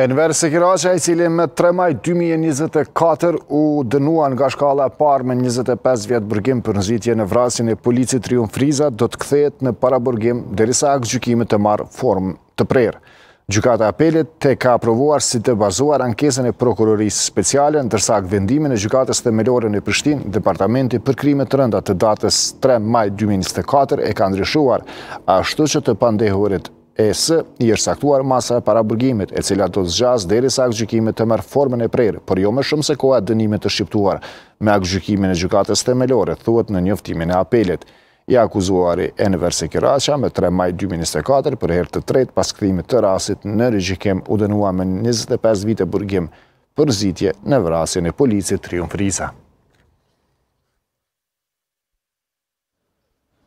Enver Sekiraqa, i cili me 3 maj 2024 u dënua nga shkalla e parë me 25 vjet burgim për nxitje në vrasjen e policit Triumf Riza, do të kthehet në paraburgim derisa aktgjykimi të marrë formë të prerë. Gjykata e Apelit e ka aprovuar si të bazuar ankesën e prokurorisë speciale, ndërsa aktvendimin e gjykatës themelore në Prishtinë, Departamenti për krime të rënda të datës 3 maj 2024 e ka ndryshuar, ashtu që të pandehurit E.S., i është caktuar masa e paraburgimit, e cila do të zgjasë derisa aktgjykimi të merr formën e prerë, por jo më shumë se koha e dënimit të shqiptuar, me aktgjykimin e Gjykatës Themelore, thuhet në njoftimin e apelit. I akuzuari Enver Sekiraqa me 3 maj 2024 për herë të tretë pas kthimit të rastit në rigjykim u dënua me 25 vite burgim për nxitje në vrasjen e policit Triumf Riza.